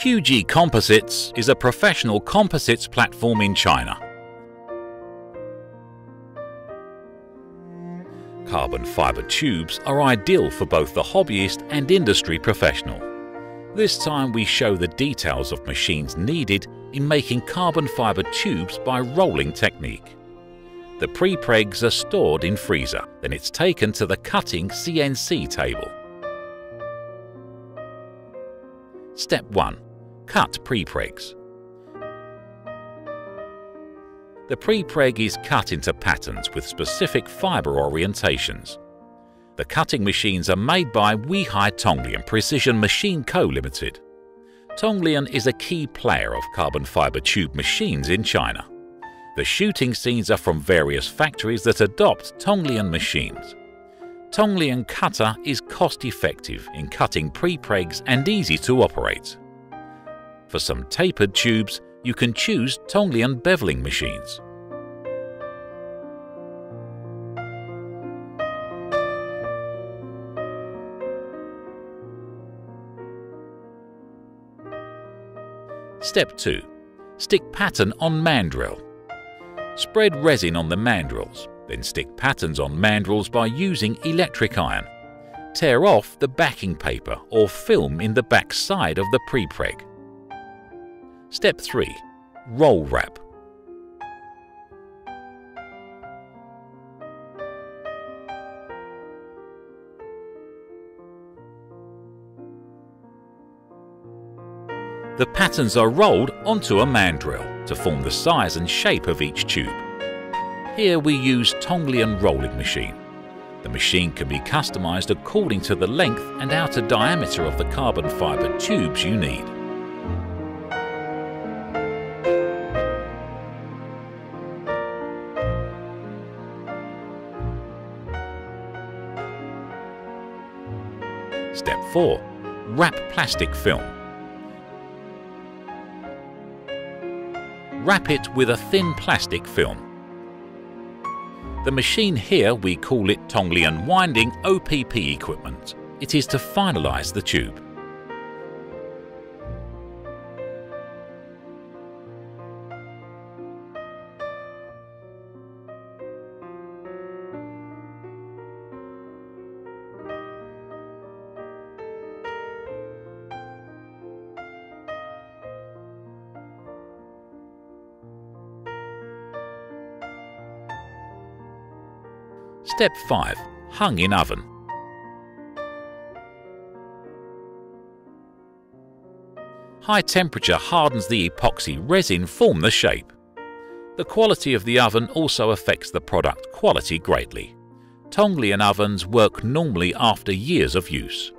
QG Composites is a professional composites platform in China. Carbon fibre tubes are ideal for both the hobbyist and industry professional. This time we show the details of machines needed in making carbon fibre tubes by rolling technique. The prepregs are stored in freezer, then it's taken to the cutting CNC table. Step 1 cut prepregs. The prepreg is cut into patterns with specific fibre orientations. The cutting machines are made by Weihai Tonglian Precision Machine Co. Limited. Tonglian is a key player of carbon fibre tube machines in China. The shooting scenes are from various factories that adopt Tonglian machines. Tonglian Cutter is cost effective in cutting prepregs and easy to operate. For some tapered tubes, you can choose Tonglian beveling machines. Step 2. Stick pattern on mandrel. Spread resin on the mandrels, then stick patterns on mandrels by using electric iron. Tear off the backing paper or film in the back side of the prepreg. Step 3. Roll wrap. The patterns are rolled onto a mandrel to form the size and shape of each tube. Here we use Tonglian rolling machine. The machine can be customized according to the length and outer diameter of the carbon fiber tubes you need. Step 4. Wrap plastic film. Wrap it with a thin plastic film. The machine here we call it Tonglian Winding OPP equipment. It is to finalise the tube. Step 5. Hung in oven. High temperature hardens the epoxy resin form the shape. The quality of the oven also affects the product quality greatly. Tonglian ovens work normally after years of use.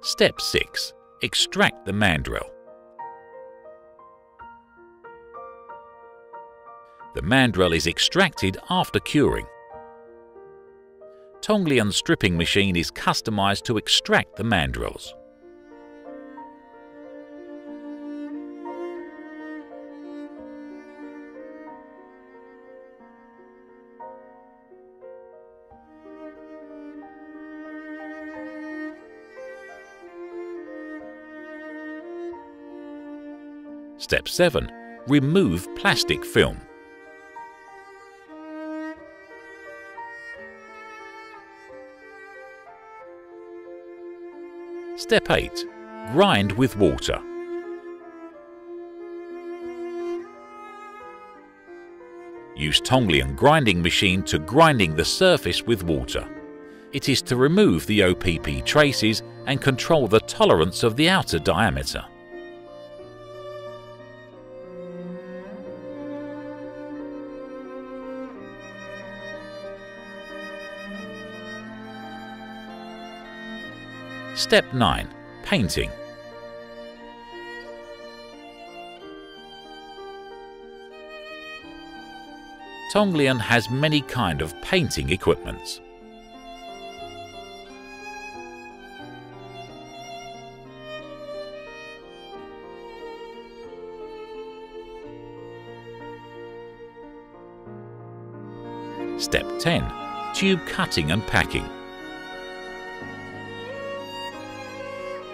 Step 6. Extract the mandrel. The mandrel is extracted after curing. Tonglian stripping machine is customized to extract the mandrels. Step 7. Remove plastic film. Step 8. Grind with water. Use Tonglian grinding machine to grinding the surface with water. It is to remove the OPP traces and control the tolerance of the outer diameter. Step 9. Painting. Tonglian has many kind of painting equipments. Step 10. tube cutting and packing.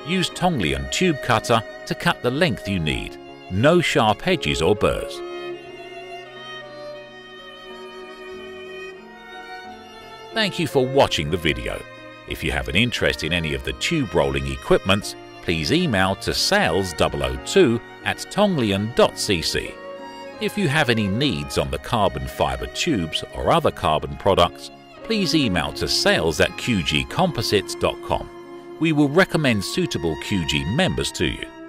Use Tonglian tube cutter to cut the length you need. No sharp edges or burrs. Thank you for watching the video. If you have an interest in any of the tube rolling equipments, please email to sales002 at tonglian.cc. If you have any needs on the carbon fibre tubes or other carbon products, please email to sales at qgcomposites.com. We will recommend suitable QG members to you.